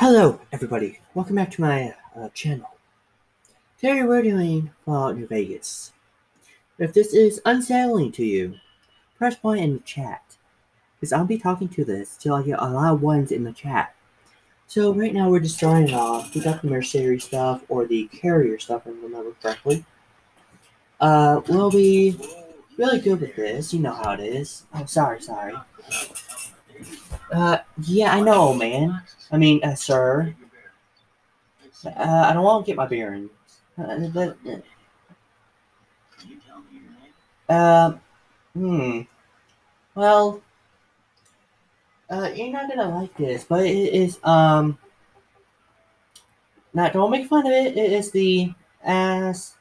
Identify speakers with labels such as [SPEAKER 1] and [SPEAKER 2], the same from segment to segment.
[SPEAKER 1] Hello, everybody. Welcome back to my uh, channel. Today we're doing Fallout New Vegas. If this is unsettling to you, press one in the chat, because I'll be talking to this till I get a lot of ones in the chat. So right now we're just starting off. We got the mercenary stuff, or the carrier stuff, if I remember correctly. Uh, we'll be really good with this. You know how it is. Oh, sorry, sorry. Uh, yeah, I know, man. I mean, uh, sir. Uh, I don't want to get my bearings. Uh, but, uh, hmm. Well, uh, you're not gonna like this, but it is, um, not, don't make fun of it. It is the ass. The ass clapper the third.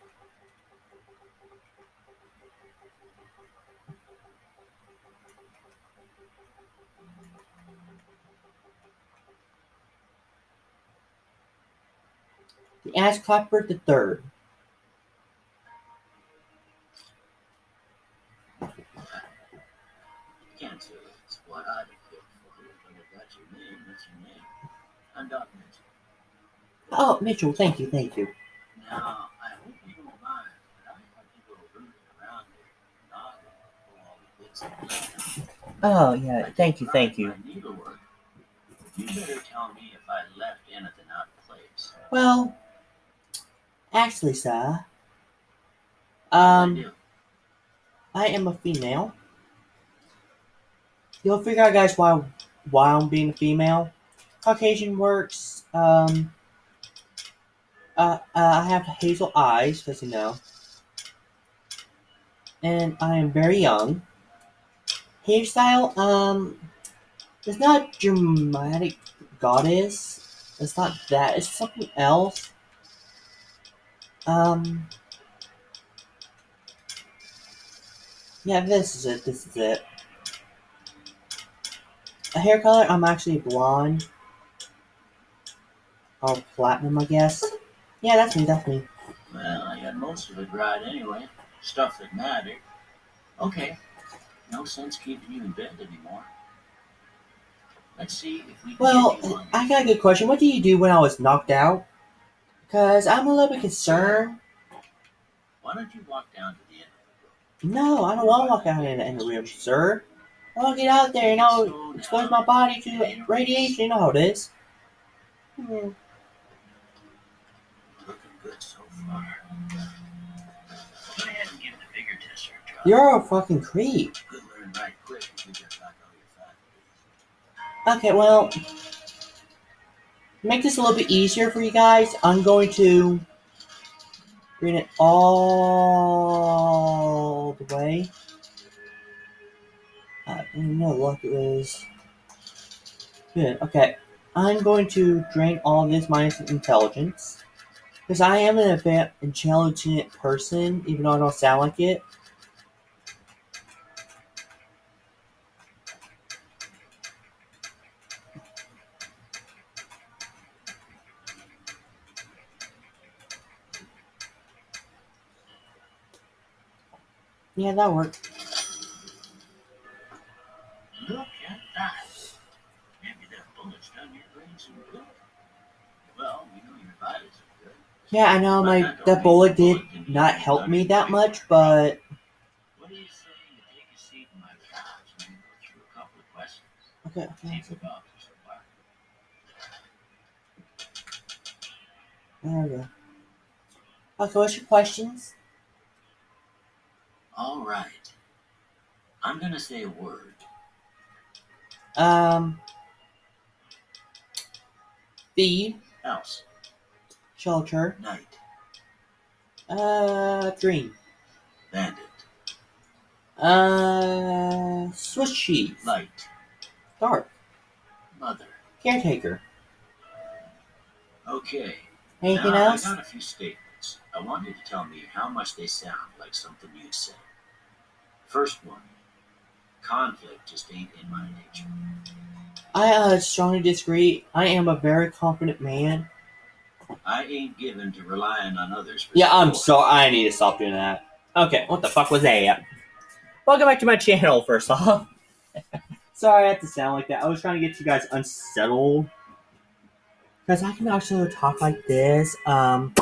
[SPEAKER 2] can't say it's what I'd equip for you, but if that's your name, that's your name. I'm Doc Mitchell.
[SPEAKER 1] Oh, Mitchell, thank you, thank you.
[SPEAKER 2] Now, I hope you don't mind, but I have go rooting around here, nodding for all the bits.
[SPEAKER 1] Oh, yeah, thank you, thank you.
[SPEAKER 2] find my needlework. You better tell me if I left anything out of place.
[SPEAKER 1] Well, actually, sir, um. I am a female. You'll figure out, guys, why why I'm being a female. Caucasian works. Um, uh, uh, I have hazel eyes, as you know, and I am very young. Hairstyle, um, it's not dramatic goddess. It's not that. It's something else. Um. Yeah, this is it. This is it. A hair color, I'm actually blonde. Or platinum, I guess. Yeah, that's me, that's me.
[SPEAKER 2] Well, I got most of it right anyway. Stuff that mattered. Okay. No sense keeping you in bed anymore. Let's see if we
[SPEAKER 1] Well,
[SPEAKER 2] get you one.
[SPEAKER 1] I got a good question. What did you do when I was knocked out? Because I'm a little bit concerned.
[SPEAKER 2] Why don't you walk down to the end?
[SPEAKER 1] No, I don't want to walk out in, in the room, sir. I want to get out there and I'll expose my body to radiation. You know how it is. Hmm.
[SPEAKER 2] Looking good so far. Go ahead and give the Vigor Tester a try.
[SPEAKER 1] You're a fucking creep.
[SPEAKER 2] You'll learn
[SPEAKER 1] make this a little bit easier for you guys, I'm going to bring it all the way. Uh, no, look, it was good. Okay, I'm going to drain all of this minus intelligence. Because I am an intelligent person, even though I don't sound like it. Yeah, that worked.
[SPEAKER 2] Look at that. Maybe that bullet's done your brain some good. Well, we know your are good.
[SPEAKER 1] Yeah, I know my that bullet did not help me that much, but
[SPEAKER 2] What do you say you take a seat in my couch and go through a couple of questions?
[SPEAKER 1] okay.
[SPEAKER 2] See
[SPEAKER 1] okay.
[SPEAKER 2] doctors.
[SPEAKER 1] There we go. Okay, what's your questions?
[SPEAKER 2] All right. I'm gonna say a word.
[SPEAKER 1] Um, feed,
[SPEAKER 2] House,
[SPEAKER 1] shelter,
[SPEAKER 2] night,
[SPEAKER 1] uh, dream,
[SPEAKER 2] bandit,
[SPEAKER 1] uh, Swiss cheese,
[SPEAKER 2] light,
[SPEAKER 1] dark,
[SPEAKER 2] mother.
[SPEAKER 1] caretaker.
[SPEAKER 2] Okay.
[SPEAKER 1] Anything
[SPEAKER 2] now,
[SPEAKER 1] else?
[SPEAKER 2] I got a few statements. I want you to tell me how much they sound like something you'd say. First one. Conflict just ain't in my nature.
[SPEAKER 1] I uh, strongly disagree. I am a very confident man.
[SPEAKER 2] I ain't given to relying on others for
[SPEAKER 1] Yeah, I'm
[SPEAKER 2] support.
[SPEAKER 1] sorry. I need to stop doing that. Okay, what the fuck was that? Welcome back to my channel, first off. Sorry I had to sound like that. I was trying to get you guys unsettled. Because I can actually talk like this. Um,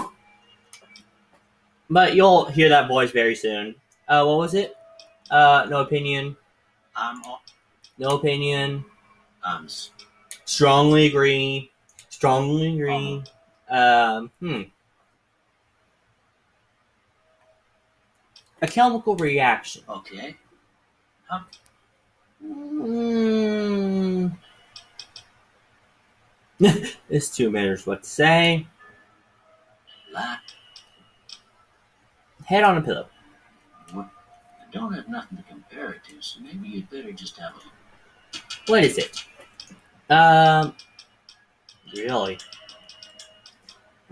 [SPEAKER 1] but you'll hear that voice very soon. Uh, what was it? Uh, no opinion.
[SPEAKER 2] I'm all,
[SPEAKER 1] No opinion.
[SPEAKER 2] um
[SPEAKER 1] Strongly agree. Strongly agree. Um, hmm. A chemical reaction.
[SPEAKER 2] okay.
[SPEAKER 1] Mm. this two matters what to say. Head on a pillow.
[SPEAKER 2] What? I don't have nothing to compare it to, so maybe you'd better just have a
[SPEAKER 1] What is it? Um, really?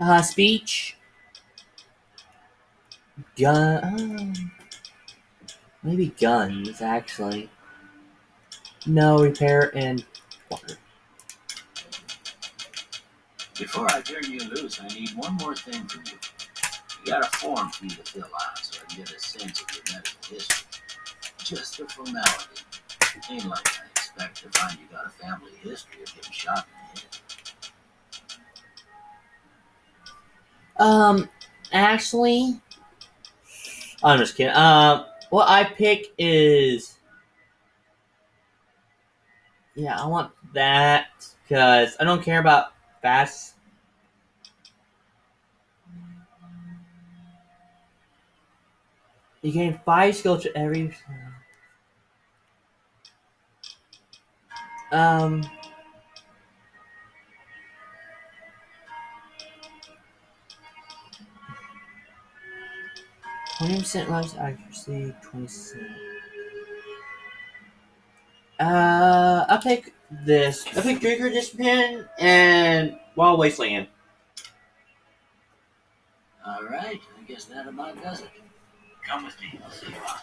[SPEAKER 1] Uh, speech. Gun. um, maybe guns, actually. No repair and water.
[SPEAKER 2] Before I turn you loose, I need one more thing from you. You got a form for me to fill out so I can get a sense of your medical history. Just a formality. Ain't like I expect to find you got a family history of getting shot in the head.
[SPEAKER 1] Um, actually, I'm just kidding. Um, what I pick is, yeah, I want that because I don't care about fast. You gain five skill to every. Um. Twenty percent less accuracy, twenty percent. Uh, I pick this. I'll pick Trigger Discipline and Wild Wasteland.
[SPEAKER 2] Alright, I guess that about does it. Come with me, I'll see you out.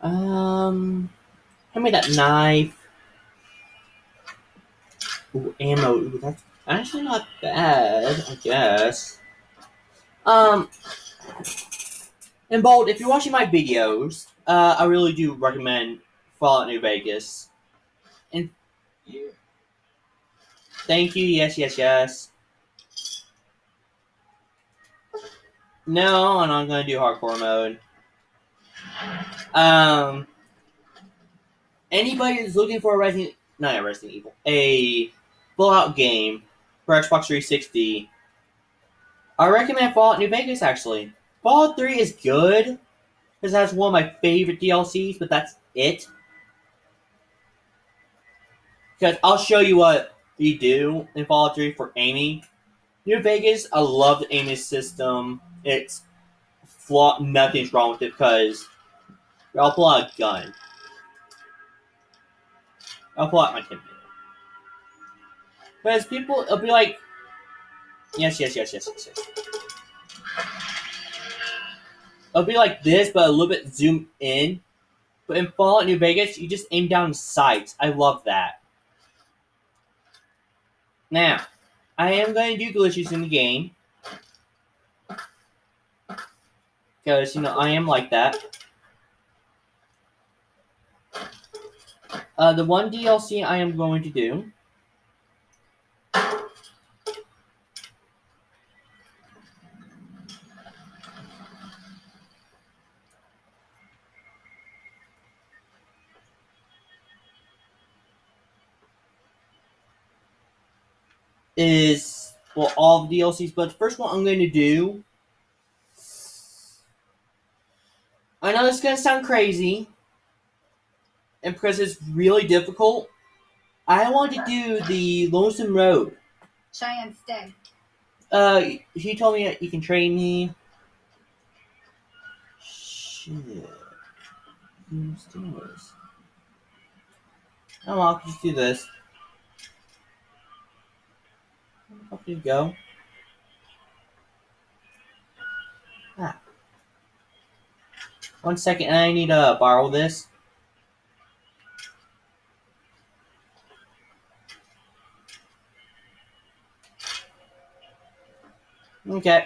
[SPEAKER 1] Um, hand me that knife. Ammo. That's actually not bad, I guess. Um, and Bold, if you're watching my videos, uh, I really do recommend Fallout New Vegas.
[SPEAKER 2] Here.
[SPEAKER 1] Thank you. Yes, yes, yes. No, I'm not gonna do hardcore mode. Um, anybody that's looking for a Resident, not a Resident Evil, a Fallout game for Xbox 360, I recommend Fallout New Vegas. Actually, Fallout 3 is good because it has one of my favorite DLCs, but that's it. Because I'll show you what you do in Fallout 3 for Amy. New Vegas, I love the aiming system. It's flaw. Nothing's wrong with it because I'll pull out a gun. I'll pull out my Tim. Because people, it'll be like, yes, yes, yes, yes, yes, yes. It'll be like this, but a little bit zoom in. But in Fallout New Vegas, you just aim down sights. I love that. Now, I am going to do glitches in the game. Because, you know, I am like that. Uh, the one DLC I am going to do is well all the DLCs, but the first one I'm going to do. I know this is gonna sound crazy, and because it's really difficult, I want to do the Lonesome Road.
[SPEAKER 3] Cheyenne, stay.
[SPEAKER 1] Uh, he told me that you can train me. Shit. Let's do this. Oh, I'll just do this. The fuck go? Ah. One second, I need to borrow this. Okay.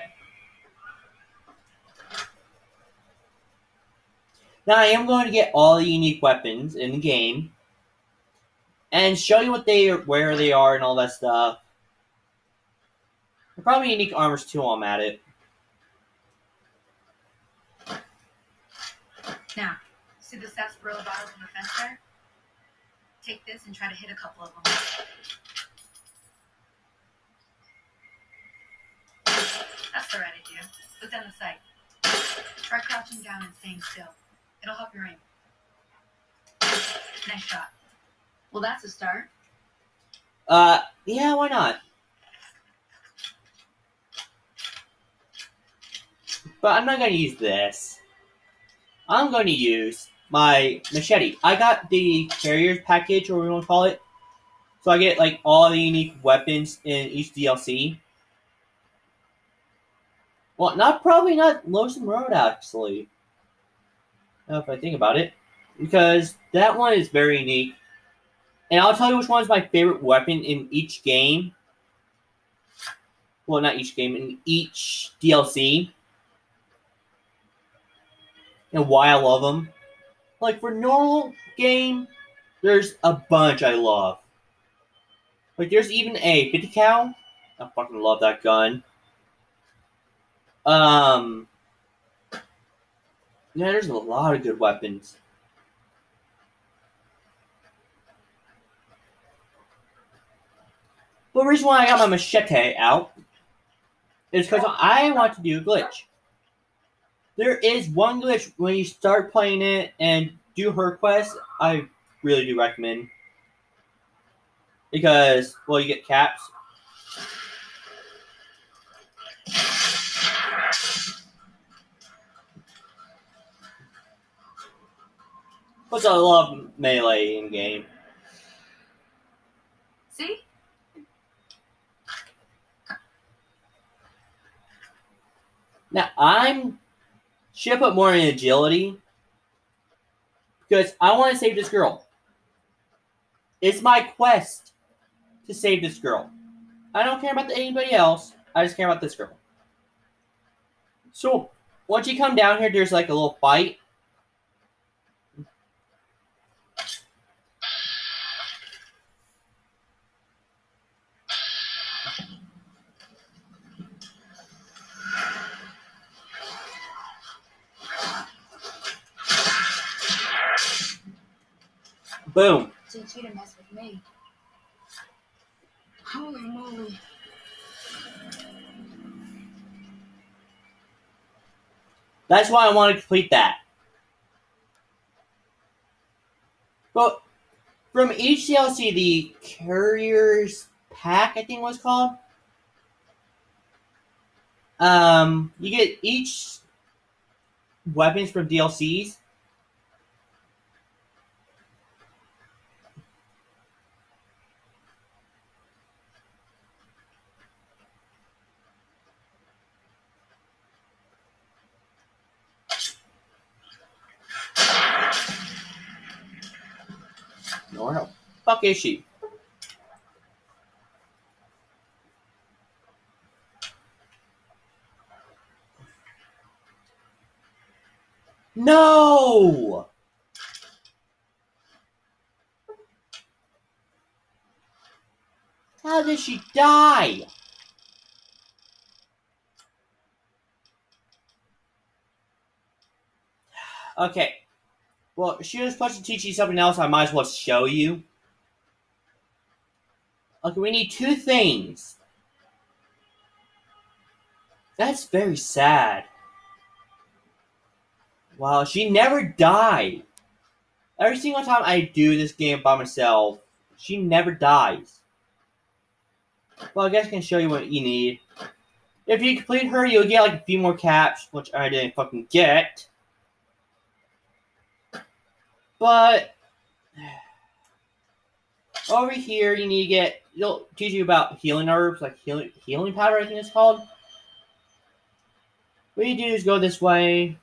[SPEAKER 1] Now I am going to get all the unique weapons in the game and show you what they where they are and all that stuff. Probably unique armors too while I'm at it.
[SPEAKER 3] Now, see the sarsaparilla bottles on the fence there? Take this and try to hit a couple of them. That's the right idea. Put down the sight. Try crouching down and staying still. It'll help your aim. Nice shot. Well, that's a start.
[SPEAKER 1] Uh, yeah, why not? But I'm not going to use this. I'm going to use my machete. I got the carriers package, or you want to call it. So I get like all the unique weapons in each DLC. Well, not probably not Lonesome Road actually. Now if I think about it, because that one is very unique, and I'll tell you which one is my favorite weapon in each game. Well, not each game, in each DLC and why I love them. Like for normal game, there's a bunch I love. Like there's even a 50 cal. I fucking love that gun. Um Yeah, there's a lot of good weapons. But the reason why I got my machete out is because I want to do a glitch. There is one glitch when you start playing it and do her quest. I really do recommend because well, you get caps. Plus, I love melee in game.
[SPEAKER 3] See?
[SPEAKER 1] Now I'm should put more in agility because I want to save this girl. It's my quest to save this girl. I don't care about anybody else. I just care about this girl. So once you come down here, there's like a little fight. Boom.
[SPEAKER 3] Teach you to mess with me. Holy moly.
[SPEAKER 1] That's why I want to complete that. But from each DLC, the Carriers Pack, I think it was called. Um, you get each weapons from DLCs. Where she? No! How did she die? Okay. Well, she was supposed to teach you something else. I might as well show you. Okay, we need two things. That's very sad. Wow, she never died. Every single time I do this game by myself, she never dies. Well, I guess I can show you what you need. If you complete her, you'll get like a few more caps, which I didn't fucking get. But over here, you need to get. It'll teach you about healing herbs, like healing healing powder. I think it's called. What you do is go this way.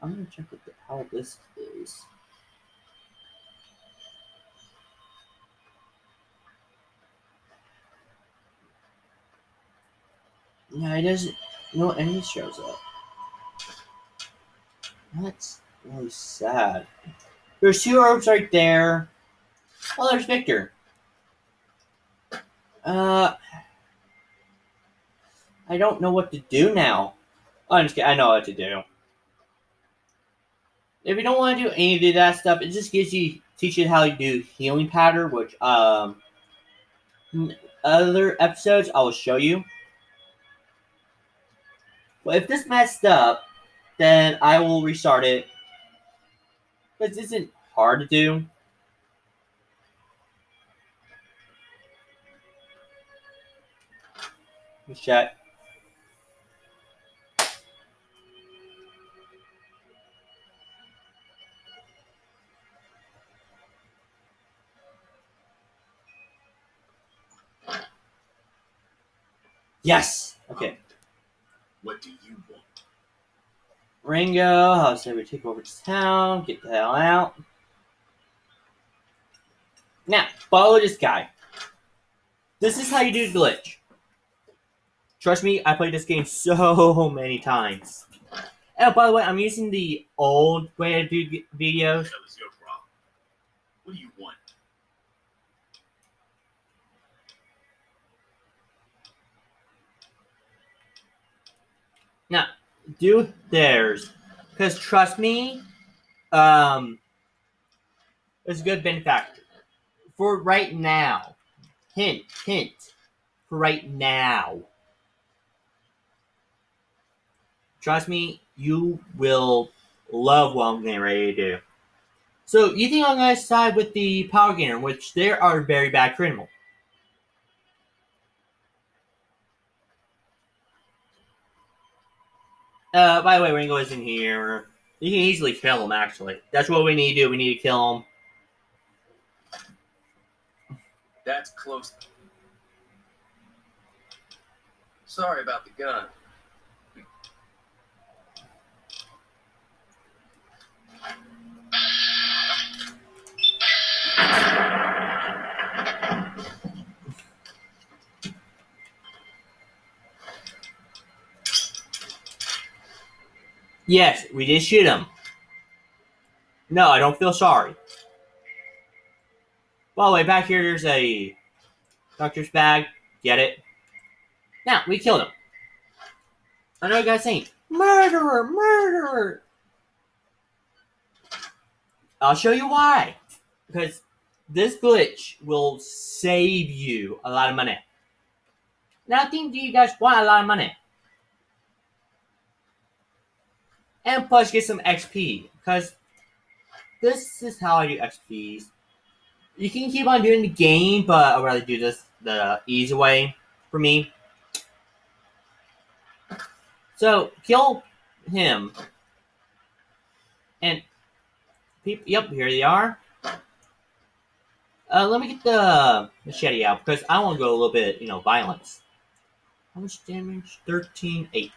[SPEAKER 1] I'm gonna check what the, how this is. Yeah, it doesn't. No enemy shows up. That's really sad. There's two herbs right there. Oh, there's Victor. Uh, I don't know what to do now. Oh, I'm just kidding. I know what to do. If you don't want to do any of that stuff, it just gives you teaches you how to do healing powder, which um other episodes I will show you. But if this messed up, then I will restart it. This isn't hard to do. Let's. Yes. Okay.
[SPEAKER 4] What do you want?
[SPEAKER 1] Ringo, I'll say we take over this town, get the hell out. Now, follow this guy. This is how you do the glitch. Trust me, I played this game so many times. Oh, by the way, I'm using the old way to do videos.
[SPEAKER 4] That was your problem. What do you want?
[SPEAKER 1] Now, do theirs. Because trust me, um, it's a good benefactor. For right now, hint, hint, for right now. Trust me, you will love what I'm getting ready to do. So you think I'm gonna side with the Powder Ganger, which they are very bad criminal. Uh, by the way, Ringo isn't here. You can easily kill him, actually. That's what we need to do. We need to kill him.
[SPEAKER 4] That's close. Sorry about the gun.
[SPEAKER 1] Yes, we did shoot him. No, I don't feel sorry. By the way, back here, there's a doctor's bag. Get it? Now, we killed him. I know you guys saying, murderer, murderer. I'll show you why. Because this glitch will save you a lot of money. Now, I think do you guys want a lot of money. And plus get some XP because this is how I do XPs. You can keep on doing the game, but I'd rather do this the easy way for me. So kill him, and. Yep, here they are. Uh, let me get the machete out because I want to go a little bit, you know, violence. How much damage? Thirteen eight.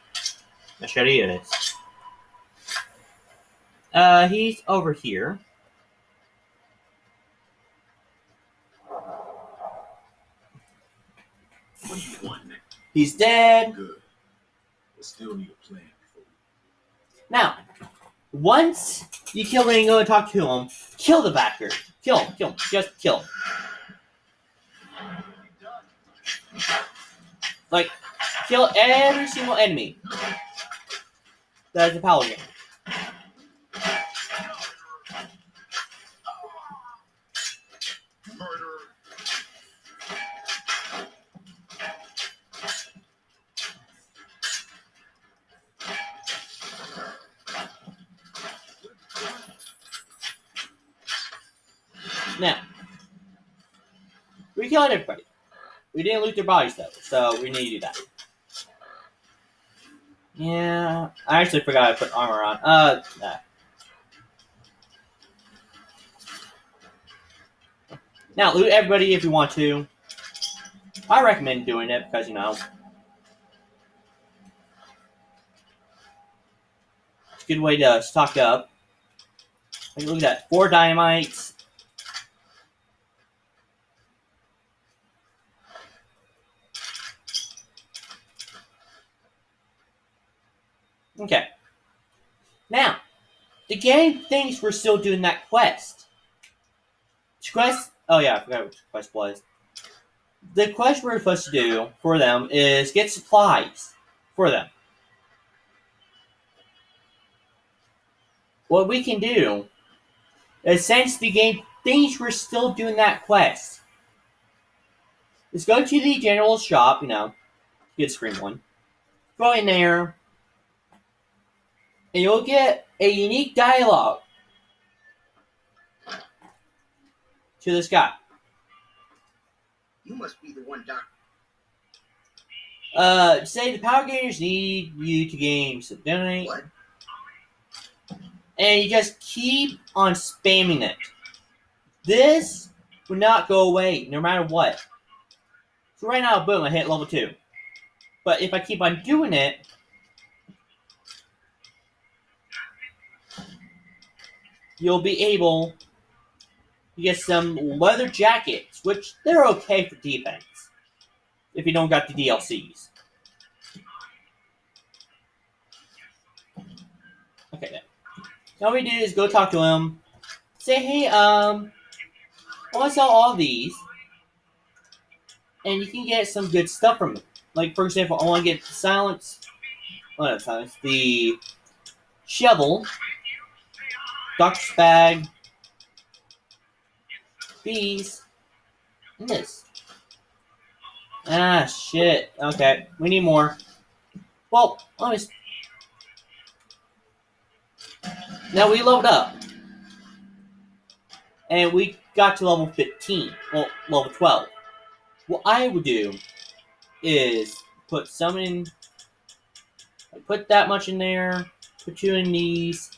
[SPEAKER 1] Machete it is. Uh, he's over here.
[SPEAKER 4] What do you want now?
[SPEAKER 1] He's dead.
[SPEAKER 4] Good. But still need a plan
[SPEAKER 1] Now, once you kill Ringo and talk to him, kill the backer. Kill him. Kill him. Just kill him. Like, kill every single enemy. That is a power game. Killed everybody. We didn't loot their bodies though, so we need to do that. Yeah, I actually forgot to put armor on. Uh, nah. Now, loot everybody if you want to. I recommend doing it because, you know. It's a good way to stock up. Look at that. Four dynamites. Okay. Now, the game thinks we're still doing that quest. Quest. Oh yeah, I forgot what the quest was. The quest we're supposed to do for them is get supplies for them. What we can do is since the game thinks we're still doing that quest, is go to the general shop, you know, get screen one. Go in there, and you'll get a unique dialogue to this guy.
[SPEAKER 5] You must be the one, Doc.
[SPEAKER 1] Uh, say the Powder Gangers need you to gain something,
[SPEAKER 5] What?
[SPEAKER 1] and you just keep on spamming it. This would not go away no matter what. So right now, boom, I hit level two. But if I keep on doing it, you'll be able to get some leather jackets, which they're okay for defense if you don't got the DLCs. Okay then. All we do is go talk to him. Say, hey, um, I want to sell all these. And you can get some good stuff from it. Like, for example, I want to get the silence. Oh, not silence. The shovel. Doctor's bag. These. And this. Ah, shit. Okay, we need more. Well, honest. Now we load up. And we got to level 15. Well, level 12. What I would do is put some in. Put that much in there. Put two in these.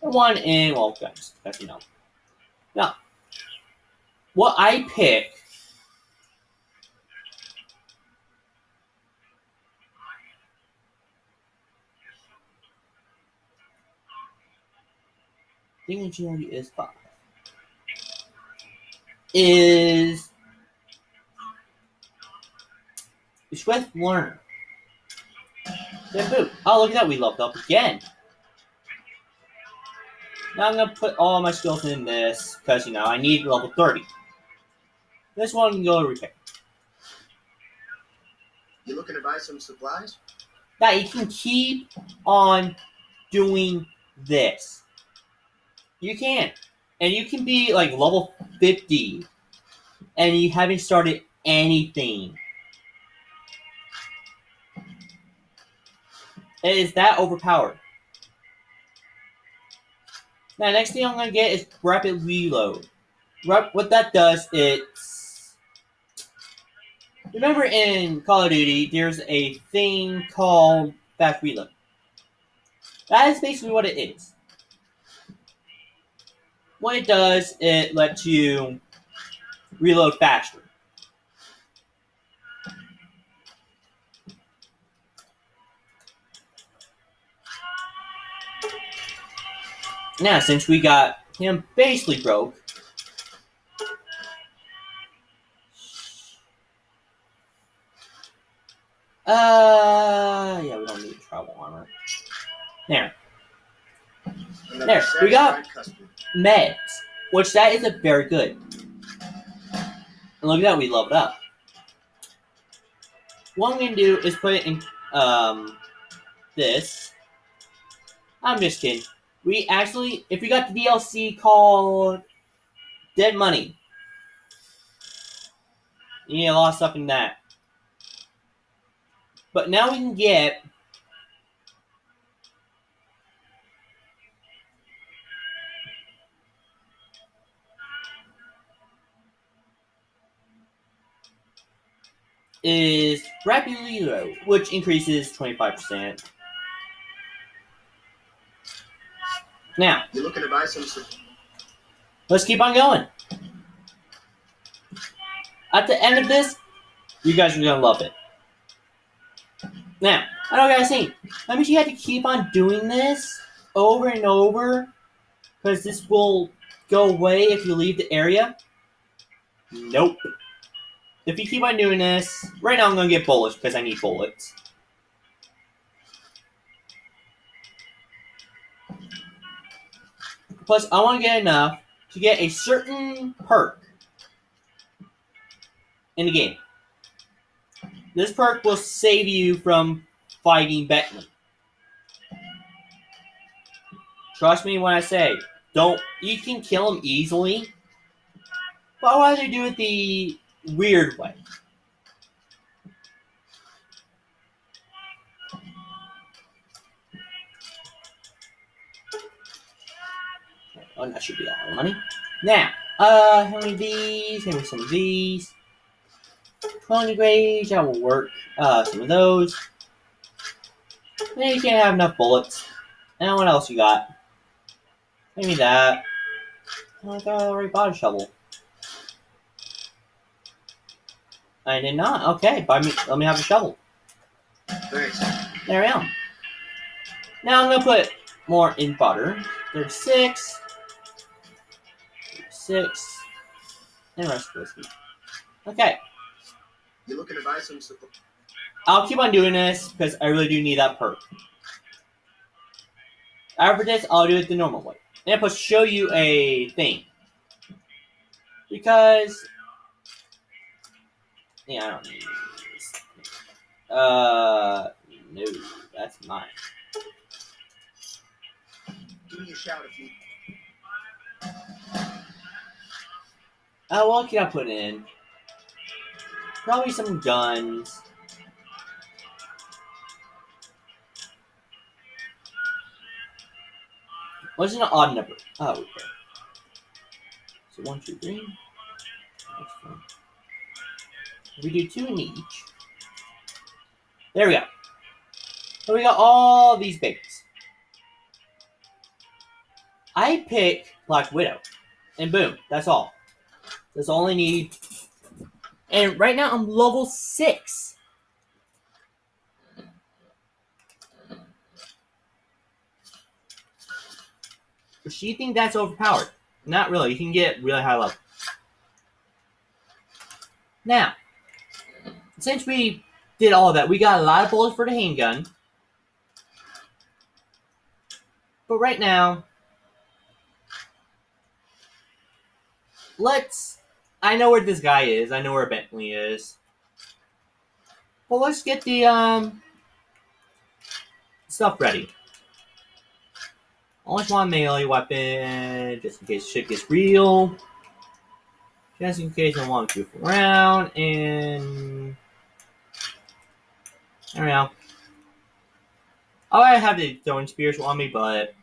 [SPEAKER 1] One in. Well, guys, guys, you know. Now, what I pick agility is five. Is Swift Learner. Then boom. Oh, look at that. We leveled up again. Now I'm going to put all my skills in this because, you know, I need level 30. This one can go to repair.
[SPEAKER 5] You looking to buy some supplies?
[SPEAKER 1] Now you can keep on doing this. You can. And you can be like level 50 and you haven't started anything. It is that overpowered. Now, next thing I'm gonna get is rapid reload. What that does, it's remember in Call of Duty, there's a thing called fast reload. That is basically what it is. What it does, it lets you reload faster. Now, since we got him basically broke, uh, yeah, we don't need travel armor. There, There, we got- meds, which that is a very good. And look at that, we leveled up. What I'm gonna do is put it in um this. I'm just kidding. We actually, if we got the DLC called Dead Money, lot of stuff in that. But now we can get is Rapid Reload, which increases 25%. Now,
[SPEAKER 5] you're looking to buy some
[SPEAKER 1] let's keep on going. At the end of this, you guys are gonna love it. Now, I don't gotta say, that means you have to keep on doing this over and over, because this will go away if you leave the area. Nope. If you keep on doing this, right now I'm gonna get bullets because I need bullets. Plus, I want to get enough to get a certain perk in the game. This perk will save you from fighting Beckman. Trust me when I say, don't. You can kill him easily, but I'd rather do it the weird way. Oh, that should be a lot of money. Now, uh, how many of these? How some of these? 20 grades, that will work. Uh, some of those. Then you can't have enough bullets. And what else you got? Maybe that. I thought I already bought a shovel. I did not. Okay, buy me. Let me have a shovel. There I am. Now I'm gonna put more in butter. There's six. Six. And rest whiskey. Okay.
[SPEAKER 5] You looking to buy some?
[SPEAKER 1] I'll keep on doing this because I really do need that perk. After this, I'll do it the normal way. And to show you a thing. Because yeah, I don't need this. Uh no, that's mine.
[SPEAKER 5] Give me a shout if you.
[SPEAKER 1] Uh, what can I put in? Probably some guns. What's an odd number? Oh, okay. So one, two, three. We do two in each. There we go. So we got all these babies. I pick Black Widow, and boom, that's all. That's all I need. And right now I'm level six. Does she think that's overpowered? Not really. You can get really high level. Now, since we did all of that, we got a lot of bullets for the handgun. But right now, let's. I know where this guy is. I know where Bentley is. Well, let's get the um stuff ready. Only one melee weapon, just in case shit gets real. Just in case I want to goof around, and there we go. I have the throwing spears on me, but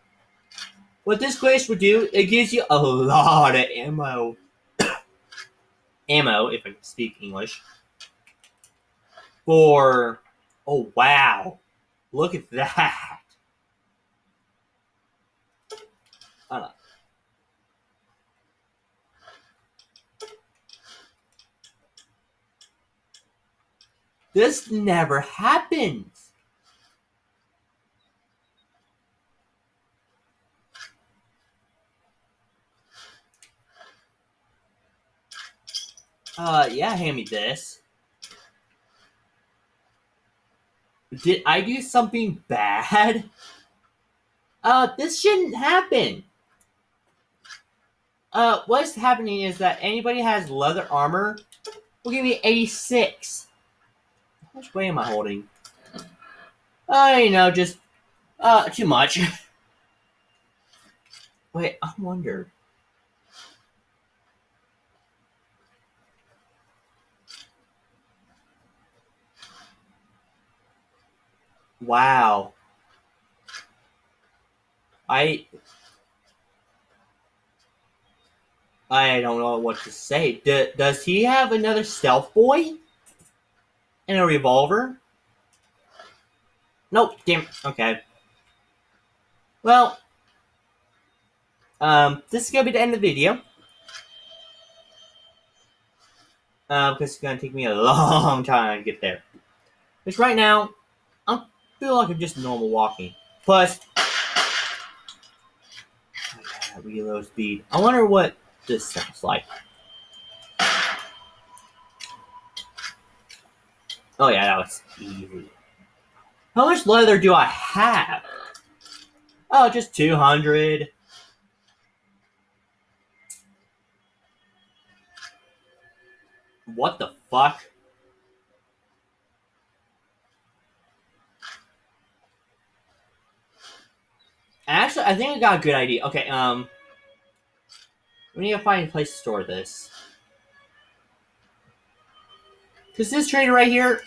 [SPEAKER 1] what this glaze would do, it gives you a lot of ammo. Ammo, if I speak English. For oh wow, look at that. On. This never happens. Uh, yeah, hand me this. Did I do something bad? Uh, this shouldn't happen. Uh, what's happening is that anybody has leather armor will give me 86. How much weight am I holding? Uh, you know, just, uh, too much. Wait, I wonder. Wow. I I don't know what to say. D- does he have another stealth boy? And a revolver? Nope. Damn. Okay. Well, um, this is gonna be the end of the video. Uh, because it's gonna take me a long time to get there. Because right now, feel like I'm just normal walking. Plus, reload speed. I wonder what this sounds like. Oh yeah, that was easy. How much leather do I have? Oh, just 200. What the fuck? Actually, I think I got a good idea. Okay, um, we need to find a place to store this. Cause this trader right here,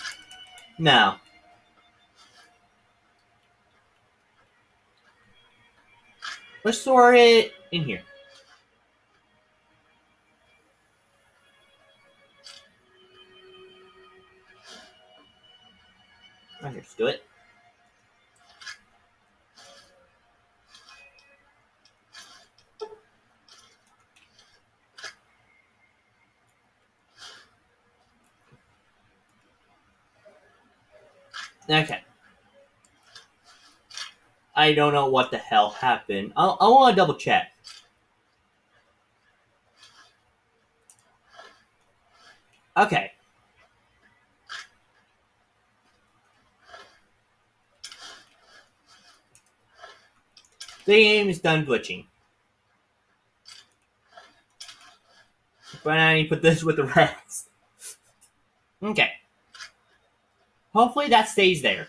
[SPEAKER 1] no. Let's store it in here. I just do it. Okay. I don't know what the hell happened. I, I want to double check. Okay. The game is done glitching. But I need to put this with the rest. Okay. Hopefully that stays there.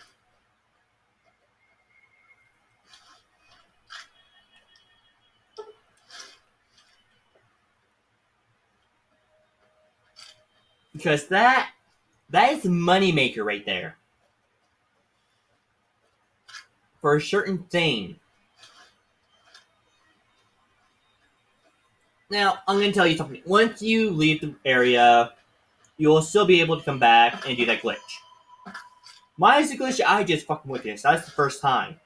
[SPEAKER 1] Because that that is moneymaker right there. For a certain thing. Now, I'm gonna tell you something. Once you leave the area, you will still be able to come back and do that glitch. The glitch I just fucking with this. That's the first time.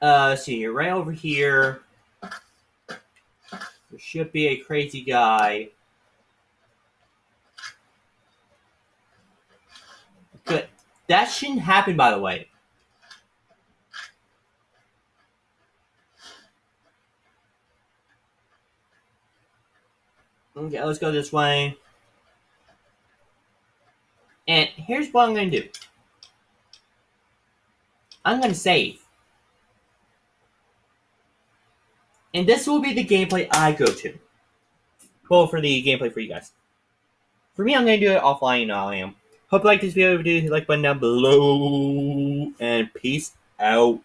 [SPEAKER 1] Uh, see, right over here. There should be a crazy guy. Good. That shouldn't happen, by the way. Okay, let's go this way. And here's what I'm going to do. I'm going to save. And this will be the gameplay I go to. Well, for the gameplay for you guys. For me, I'm going to do it offline, you know I am. Hope you like this video. Do hit the like button down below. And peace out.